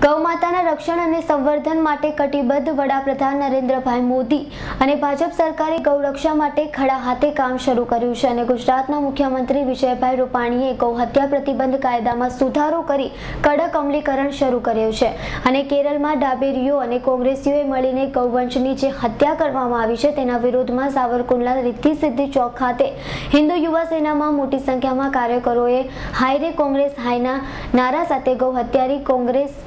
ગૌમાતાના રક્ષણ અને સંવર્ધન માટે કટિબદ્ધ વડાપ્રધાન નરેન્દ્રભાઈ મોદી અને ભાજપ સરકારે ગૌરક્ષા માટે ખડા હાથે કામ શરૂ કર્યું છે અને ગુજરાતના મુખ્યમંત્રી વિજયભાઈ રૂપાણીએ ગૌહત્યા પ્રતિબંધ કાયદામાં સુધારો કરી કડક અમલીકરણ શરૂ કર્યું છે અને કેરળમાં ડાબેરીઓ અને કોંગ્રેસીઓએ મળીને ગૌવંશની જે હત્યા કરવામાં આવી છે તેના વિરોધમાં સાવરકુંડલા રિદ્ધિ સિદ્ધિ ચોક ખાતે હિન્દુ યુવા સેનામાં મોટી સંખ્યામાં કાર્યકરોએ હાયરે કોંગ્રેસ હાયના નારા સાથે ગૌહત્યારી કોંગ્રેસ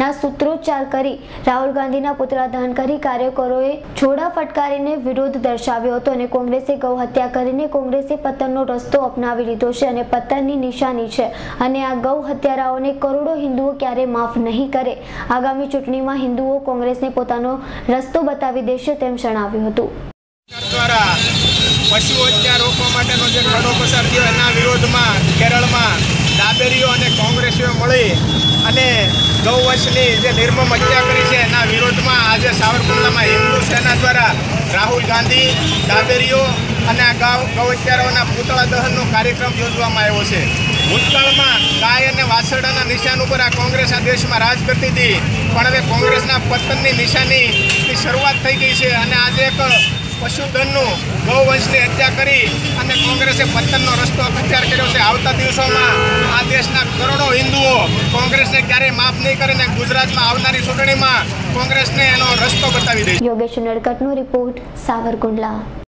ના સૂત્રોચ્ચાર કરી રાહુલ ગાંધીના પુતળા દહન કરી કાર્યકરોએ છોડા ફટકારીને વિરોધ દર્શાવ્યો હતો અને કોંગ્રેસે ગૌ હત્યા કરીને કોંગ્રેસે પતનનો રસ્તો અપનાવી લીધો છે અને પતનની નિશાની છે અને આ ગૌ હત્યારાઓને કરોડો હિન્દુઓ ક્યારે માફ નહીં કરે. આગામી ચૂંટણીમાં હિન્દુઓ કોંગ્રેસને પોતાનો રસ્તો બતાવી દેશે તેમ જણાવ્યું હતું. દ્વારા પશુ હત્યા રોકવા માટેનો જે ખરડો પસાર થયો, એના વિરોધમાં કેરળમાં ડાબેરીઓ અને કોંગ્રેસીઓ મળી અને ગૌવંશની જે નિર્મમ હત્યા કરી છે, એના વિરોધમાં આજે સાવરકુંડલામાં હિન્દુ સેના દ્વારા રાહુલ ગાંધી, ડાબેરીઓ અને આ ગૌ ગૌ પૂતળા દહનનો કાર્યક્રમ યોજવામાં આવ્યો છે. ભૂતકાળમાં ગાય અને વાસરડાના નિશાન ઉપર આ કોંગ્રેસ આ દેશમાં રાજ કરતી હતી. પણ હવે કોંગ્રેસના પતનની નિશાનીની શરૂઆત થઈ ગઈ છે અને આજે એક પશુધનનું ગૌવંશની હત્યા કરી અને કોંગ્રેસે પતનનો રસ્તો અખત્યાર કર્યો છે. આવતા દિવસોમાં આ દેશના કરોડો હિન્દુઓ કોંગ્રેસને ક્યારેય માફ નહીં કરે ને ગુજરાતમાં આવનારી ચૂંટણીમાં કોંગ્રેસને એનો રસ્તો બતાવી દે યોગેશ નડકટનો રિપોર્ટ સાવરકુંડલા.